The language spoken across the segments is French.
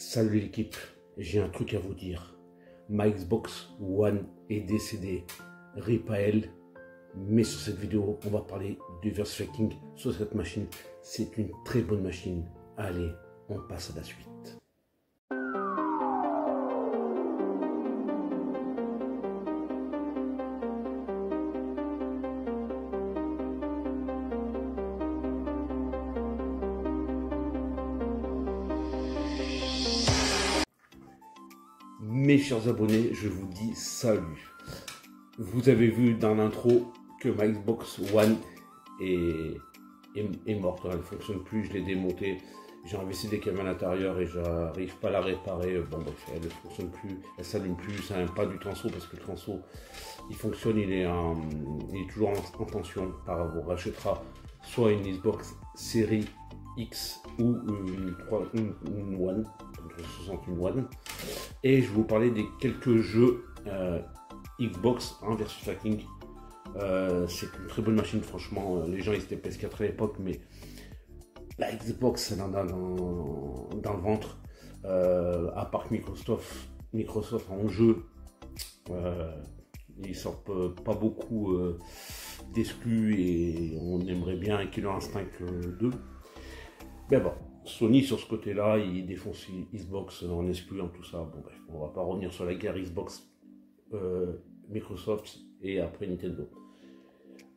Salut l'équipe, j'ai un truc à vous dire. Ma Xbox One est décédée. RIP à elle. Mais sur cette vidéo, on va parler du verse tracking sur cette machine. C'est une très bonne machine. Allez, on passe à la suite. Chers abonnés, je vous dis salut. Vous avez vu dans l'intro que ma Xbox One est, est, morte, elle ne fonctionne plus, je l'ai démontée. J'ai investi des câbles à l'intérieur et j'arrive pas à la réparer. Bon bref, elle ne fonctionne plus, elle s'allume plus, ça n'aime pas du transo parce que le transo il fonctionne, il est, il est toujours en, tension. Par vous rachètera soit une Xbox série X ou une, 3, une, une One, 61 One. Et je vais vous parler des quelques jeux euh, Xbox en versus tracking. Euh, c'est une très bonne machine, franchement. Euh, les gens ils étaient PS4 à l'époque, mais la Xbox, dans, dans le ventre. à part Microsoft, Microsoft en jeu, ils sortent pas beaucoup d'exclus et on aimerait bien Killer Instinct 2. Mais bon, Sony sur ce côté-là, il défonce Xbox en excluant tout ça. Bon bref, on va pas revenir sur la guerre Xbox, euh, Microsoft et après Nintendo.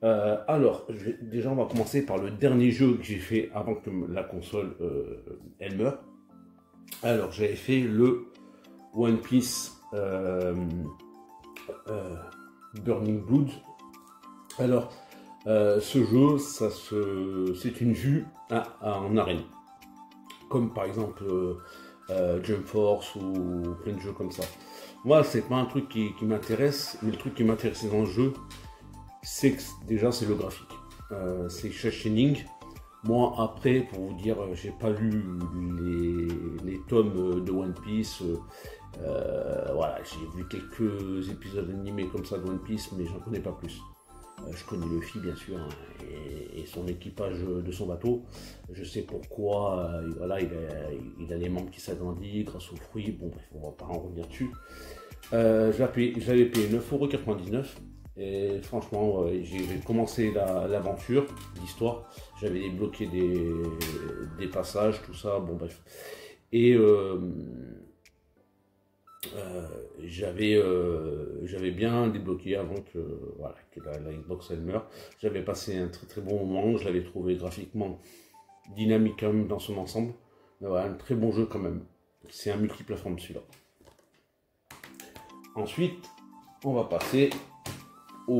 Euh, alors, déjà on va commencer par le dernier jeu que j'ai fait avant que la console euh, elle meure. Alors j'avais fait le One Piece Burning Blood. Alors ce jeu, ça se, c'est une vue en arène comme par exemple euh, euh, Jump Force ou plein de jeux comme ça. Moi, c'est pas un truc qui, m'intéresse, mais le truc qui m'intéresse dans le jeu, c'est que déjà c'est le graphique. Euh, c'est Shining. Moi, après, pour vous dire, j'ai pas lu les, tomes de One Piece. voilà, j'ai vu quelques épisodes animés comme ça de One Piece, mais j'en connais pas plus. Euh, je connais Luffy bien sûr hein, et, son équipage de son bateau. Je sais pourquoi euh, voilà, il, a, les membres qui s'agrandissent grâce aux fruits. Bon bref, on va pas en revenir dessus. Euh, je l'avais payé 9,99€ et franchement j'ai commencé l'aventure, l'histoire. J'avais débloqué des, des, passages, tout ça. Bon bref. Et euh, j'avais euh, j'avais bien débloqué avant que, voilà, que la, Xbox elle meure. J'avais passé un très très bon moment, je l'avais trouvé graphiquement dynamique quand même dans son ensemble. un très bon jeu quand même. C'est un multiplateforme celui-là. Ensuite, on va passer au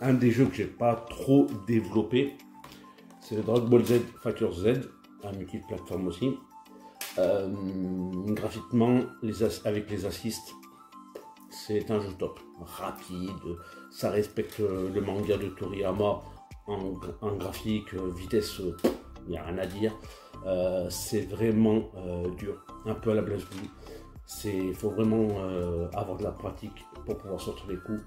un des jeux que j'ai pas trop développé. C'est le Dragon Ball Z Fighter Z, un multiplateforme aussi. Euh, graphiquement, avec les assists, c'est un jeu top. Rapide, ça respecte le manga de Toriyama en, graphique, vitesse, il n'y a rien à dire. Euh, c'est vraiment euh, dur, un peu à la Blaze Il faut vraiment avoir de la pratique pour pouvoir sortir les coups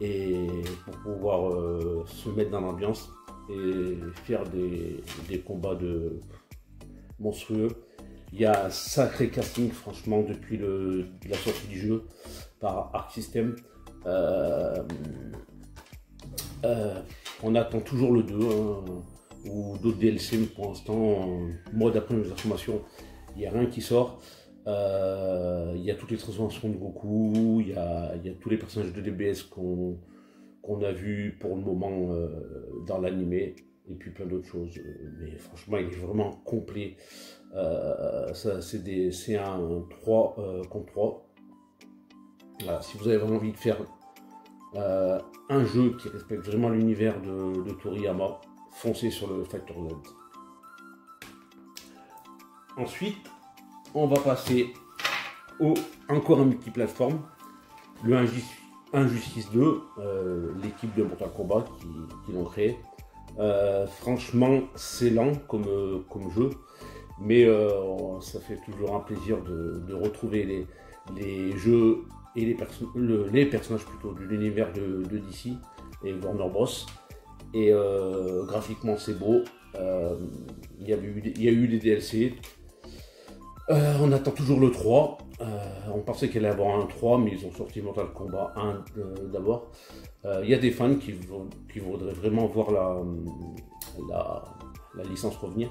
et pour pouvoir se mettre dans l'ambiance et faire des, des combats de monstrueux. Il y a un sacré casting, franchement, depuis la sortie du jeu par Arc System. Euh, euh, on attend toujours le 2 hein, ou d'autres DLC, mais pour l'instant, moi, d'après mes informations, il n'y a rien qui sort. Euh, il y a toutes les transformations de Goku, il y a, tous les personnages de DBS qu'on qu'on a vu pour le moment dans l'animé et puis plein d'autres choses. Mais franchement, il est vraiment complet. Euh, c'est un 3 euh, contre 3. si vous avez vraiment envie de faire euh, un jeu qui respecte vraiment l'univers de, Toriyama, foncez sur le Factor Z. Ensuite, on va passer au encore un multiplateforme, le Injustice 2, l'équipe de Mortal Kombat qui, l'ont créé. franchement, c'est lent comme jeu. Mais euh, ça fait toujours un plaisir de, retrouver les, jeux et les, personnages plutôt de l'univers de, DC et Warner Bros. Et euh, graphiquement c'est beau. Euh, il, y a eu, des DLC. On attend toujours le 3. Euh, on pensait qu'il allait avoir un 3, mais ils ont sorti Mortal Kombat 1 d'abord. Il y a des fans qui, voudraient vraiment voir la, licence revenir.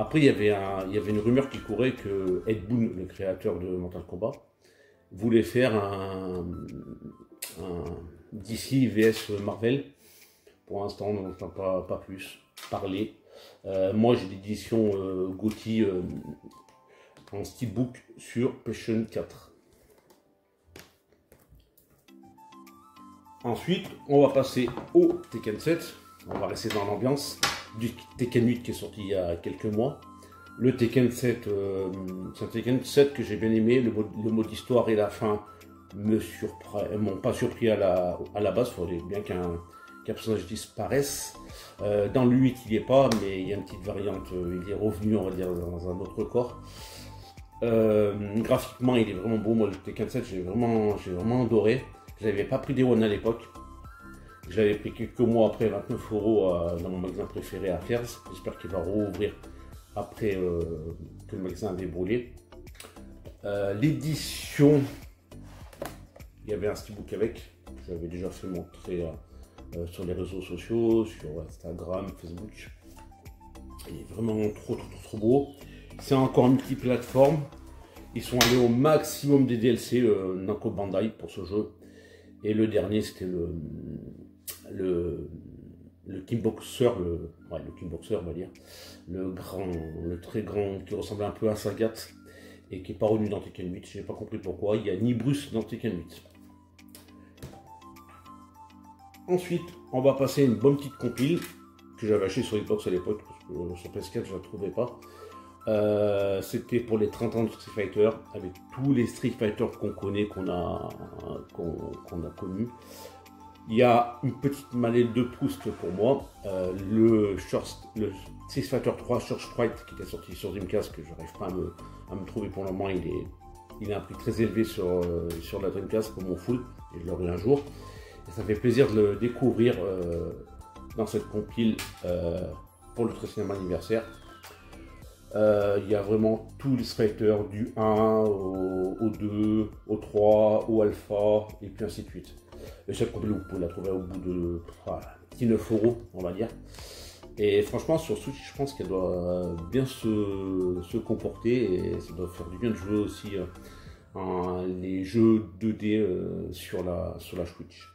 Après, il y, avait une rumeur qui courait que Ed Boon, le créateur de Mortal Kombat, voulait faire un, DC vs Marvel. Pour l'instant, on n'entend pas, pas, plus parler. Euh, moi, j'ai l'édition euh, Gauthier euh, en steelbook sur PlayStation 4. Ensuite, on va passer au Tekken 7. On va rester dans l'ambiance du Tekken 8 qui est sorti il y a quelques mois. Le Tekken 7, euh, c'est un Tekken 7 que j'ai bien aimé. Le, mode histoire et la fin me m'ont pas surpris à la, base. Il faudrait bien qu'un personnage disparaisse. Euh, dans le 8, il n'y est pas, mais il y a une petite variante. Euh, il est revenu, on va dire, dans un autre corps. graphiquement, il est vraiment beau. Moi, le Tekken 7, j'ai vraiment, vraiment adoré. Je n'avais pas pris des One à l'époque. J'avais pris quelques mois après 29 euros dans mon magasin préféré à Fers. J'espère qu'il va rouvrir après euh, que le magasin avait brûlé. Euh, l'édition, il y avait un steelbook avec, j'avais déjà fait montrer euh, sur les réseaux sociaux, sur Instagram, Facebook. Il est vraiment trop trop trop, beau. C'est encore multiplateforme. Ils sont allés au maximum des DLC Nako Bandai pour ce jeu. Et le dernier, c'était le, le, le Kickboxer, le, ouais, le on va dire, le grand, le très grand, qui ressemble un peu à Sagat, et qui n'est pas revenu dans Tekken 8, je n'ai pas compris pourquoi, il y a ni Bruce dans Tekken 8. Ensuite, on va passer une bonne petite compile, que j'avais acheté sur Xbox à l'époque, parce que sur PS4 je ne la trouvais pas. Euh, c'était pour les 30 ans de Street Fighter, avec tous les Street Fighter qu'on connaît, qu'on a, qu'on a connus. Il y a une petite mallette de Proust pour moi. Euh, le, Short, le Six Fighter 3 Short Sprite qui était sorti sur Dreamcast, que je n'arrive pas à me, trouver pour le moment, il, est, il a un prix très élevé sur, euh, sur la Dreamcast pour mon full, et je l'aurai un jour. Et ça fait plaisir de le découvrir euh, dans cette compile pour le 13e anniversaire. Il y a vraiment tous les fighters du 1 au, au 2, au 3, au alpha, et puis ainsi de suite. Le chef complet, vous pouvez la trouver au bout de petit 9 euros, on va dire. Et franchement, sur Switch, je pense qu'elle doit bien se, comporter et ça doit faire du bien de jouer aussi euh, les jeux 2D euh, sur, la, sur la Switch.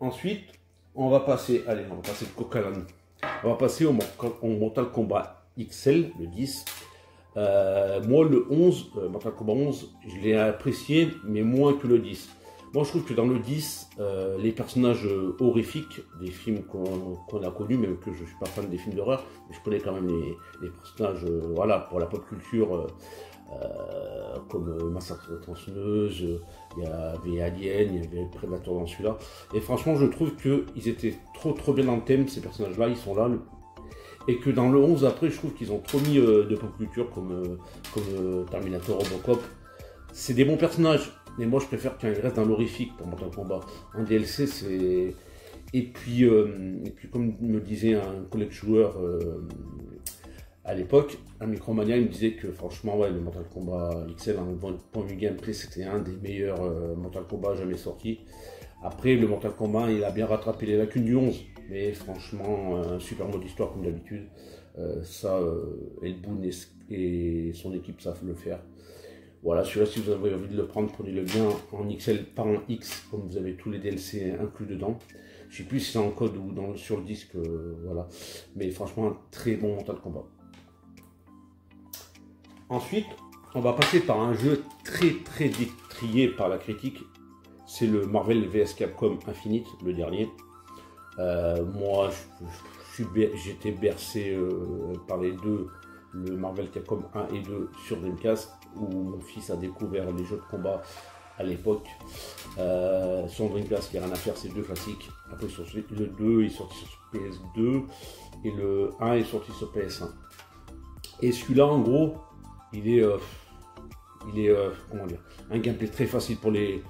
Ensuite, on va passer, allez, on va passer. On va passer au, au Mortal Kombat XL, le 10. Euh, moi, le 11, euh, Mortal Kombat 11, je l'ai apprécié, mais moins que le 10. Moi, je trouve que dans le 10, euh, les personnages horrifiques des films qu'on a connus, même que je ne suis pas fan des films d'horreur, mais je connais quand même les, personnages, voilà, pour la pop culture, comme Massacre de Tronçonneuse, il y avait Alien, il y avait Predator dans celui-là. Et franchement, je trouve qu'ils étaient trop trop bien dans le thème, ces personnages-là, ils sont là, et que dans le 11 après je trouve qu'ils ont trop mis euh, de pop culture comme, euh, euh, Terminator Robocop. C'est des bons personnages, mais moi je préfère qu'ils restent dans l'horrifique pour Mortal Kombat. Un DLC c'est. Et puis, et puis comme me disait un collègue joueur à l'époque, un Micromania, il me disait que franchement, ouais, le Mortal Kombat XL, en point de vue gameplay, c'était un des meilleurs Mortal Kombat jamais sortis. Après, le Mortal Kombat, il a bien rattrapé les lacunes du 11. Mais franchement, un super mode d'histoire comme d'habitude. Euh, ça, euh, Elboun et, son équipe savent le faire. Voilà, celui-là, si vous avez envie de le prendre, prenez-le bien en XL, pas en X, comme vous avez tous les DLC inclus dedans. Je sais plus si c'est en code ou sur le disque, euh, voilà. Mais franchement, un très bon mental combat. Ensuite, on va passer par un jeu très très détrié par la critique. C'est le Marvel vs Capcom Infinite, le dernier. Euh, moi, j'étais bercé euh, par les deux, le Marvel Capcom 1 et 2 sur Dreamcast, où mon fils a découvert les jeux de combat à l'époque. Euh, sur Dreamcast, il n'y a rien à faire, c'est deux classiques. Après, le 2 est sorti sur PS2 et le 1 est sorti sur PS1. Et celui-là, en gros, il est, il est comment dire, un gameplay très facile pour les,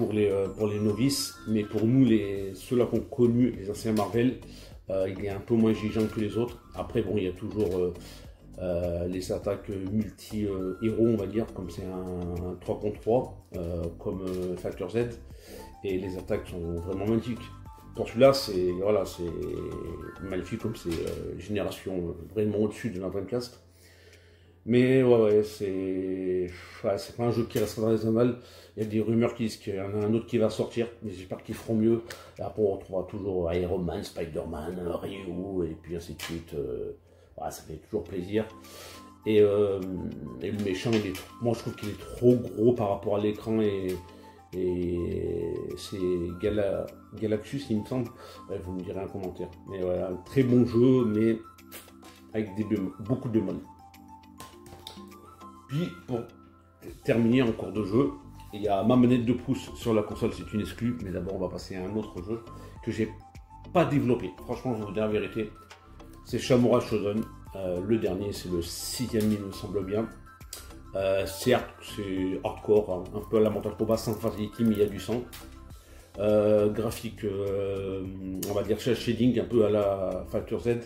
pour les, euh, pour les novices, mais pour nous, les, ceux-là qui ont connu les anciens Marvel, euh, il est un peu moins exigeant que les autres. Après, bon, il y a toujours les attaques multi-héros, on va dire, comme c'est un, 3 contre 3, comme Factor Z. Et les attaques sont vraiment magnifiques. Pour celui-là, c'est voilà, magnifique comme c'est génération vraiment au-dessus de la Dreamcast. Mais ouais, ouais c'est pas un jeu qui restera dans les annales. Il y a des rumeurs qui disent qu'il y en a un autre qui va sortir, mais j'espère qu'ils feront mieux. Après, on retrouvera toujours Iron Man, Spider-Man, Ryu, et puis ainsi de suite. Euh, ça fait toujours plaisir. Et, euh, le méchant, il est, moi je trouve qu'il est trop gros par rapport à l'écran et, c'est Gala, Galaxus, il me semble. vous me direz un commentaire. Mais voilà, un très bon jeu, mais avec des beaucoup de bémols. Puis pour terminer en cours de jeu, il y a ma manette de pouce sur la console, c'est une exclue, mais d'abord on va passer à un autre jeu que j'ai pas développé. Franchement, je vous dis la vérité, c'est Shamura Shodown. Euh, le dernier, c'est le sixième, il me semble bien. Euh, certes, c'est hardcore, hein, un peu à la Mortal Kombat sans facility, mais il y a du sang. Euh, graphique, on va dire shading, un peu à la Factor Z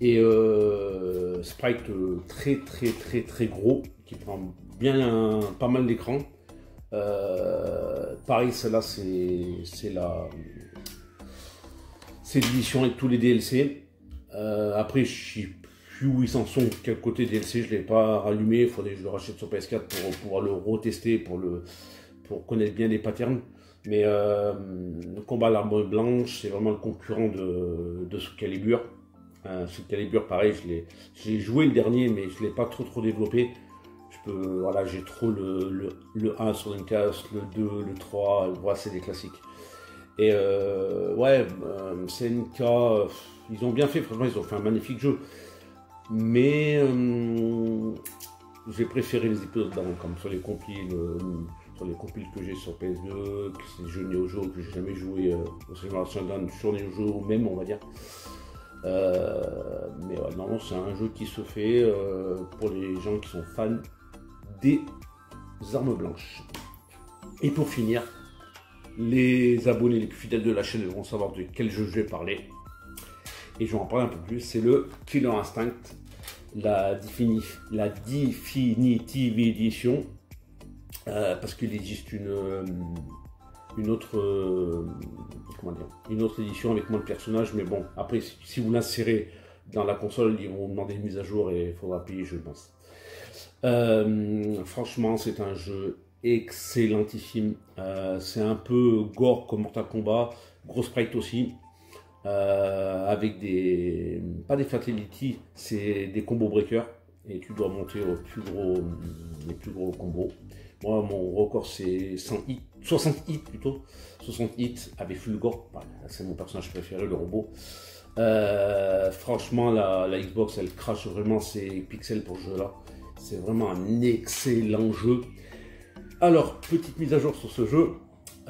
et euh, sprite très très très très gros qui prend bien pas mal d'écran. Euh, pareil, celle-là c'est la c'est l'édition avec tous les DLC. Euh, après, je sais plus où ils s'en sont, quel côté DLC, je l'ai pas rallumé. Il faudrait que je le rachète sur PS4 pour pouvoir le retester, pour le pour connaître bien les patterns. Mais le combat à l'arme blanche, c'est vraiment le concurrent de, de Soul Calibur. Euh, ce calibre, pareil, j'ai joué le dernier, mais je ne l'ai pas trop trop développé. Je peux, voilà, j'ai trop le, le, 1 sur case, le 2, le 3, voilà, c'est des classiques. Et euh, ouais, euh, ils ont bien fait, franchement, ils ont fait un magnifique jeu. Mais j'ai préféré les épisodes d'avant, comme sur les compiles, sur les compiles que j'ai sur PS2, que c'est des jeux Neo Geo que j'ai jamais joué au Génération sur Neo Geo même, on va dire. Euh, mais ouais, non, c'est un jeu qui se fait euh, pour les gens qui sont fans des armes blanches. Et pour finir, les abonnés les plus fidèles de la chaîne vont savoir de quel jeu je vais parler. Et je vais en parler un peu plus. C'est le Killer Instinct, la, la Definitive Edition. Euh, parce qu'il existe une, une autre, euh, comment dire, une autre édition avec moins de personnages. Mais bon, après, si, vous l'insérez dans la console, ils vont demander une mise à jour et il faudra payer, je pense. Euh, franchement, c'est un jeu excellentissime. Euh, c'est un peu gore comme Mortal Kombat, gros sprite aussi. avec des pas des fatality c'est des combos breakers et tu dois monter au plus gros les plus gros combos moi, mon record, c'est 60 hits plutôt. 60 hits avec Fulgor. c'est mon personnage préféré, le robot. Euh, franchement, la, Xbox, elle crache vraiment ses pixels pour ce jeu-là. C'est vraiment un excellent jeu. Alors, petite mise à jour sur ce jeu.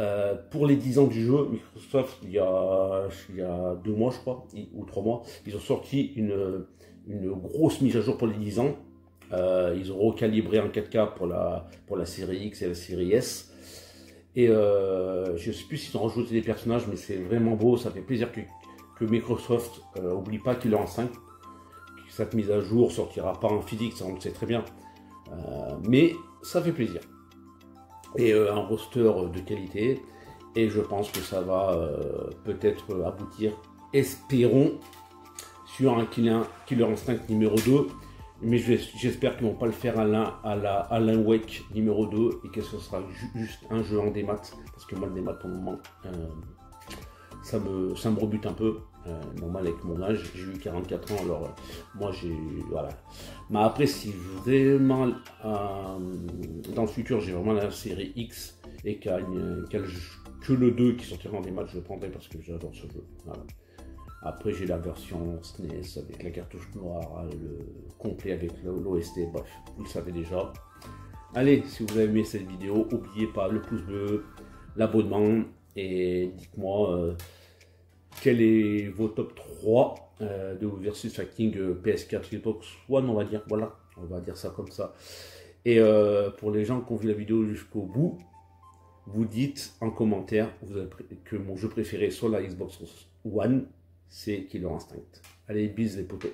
Euh, pour les 10 ans du jeu, Microsoft, il y, a, il y a deux mois, je crois, ou trois mois, ils ont sorti une, une grosse mise à jour pour les 10 ans. Euh, ils ont recalibré en 4K pour la, pour la série X et la série S. Et euh, je ne sais plus s'ils ont rajouté des personnages, mais c'est vraiment beau. Ça fait plaisir que, Microsoft n'oublie euh, pas qu'il est en 5. Cette mise à jour sortira pas en physique, ça on le sait très bien. mais ça fait plaisir. Et un roster de qualité. Et je pense que ça va peut-être aboutir, espérons, sur un Killer, Killer Instinct numéro 2 mais j'espère qu'ils vont pas le faire à la, à Wake numéro 2 et que ce sera juste un jeu en démat. Parce que moi, le démat, pour le moment, euh, ça, me, ça me rebute un peu. Euh, normal avec mon âge, j'ai eu 44 ans, alors euh, moi j'ai. Voilà. Mais après, si vraiment dans le futur j'ai vraiment la série X et a, que le 2 qui sortira en démat, je le prendrai parce que j'adore ce jeu. Voilà. Après, j'ai la version SNES avec la cartouche noire, le complet avec l'OST. Bref, vous le savez déjà. Allez, si vous avez aimé cette vidéo, n'oubliez pas le pouce bleu, l'abonnement et dites-moi euh, quel est vos top 3 euh, de versus Fighting euh, PS4 Xbox One, on va dire. Voilà, on va dire ça comme ça. Et pour les gens qui ont vu la vidéo jusqu'au bout, vous dites en commentaire que mon jeu préféré soit la Xbox One c'est Killer Instinct. Allez, bis les potos.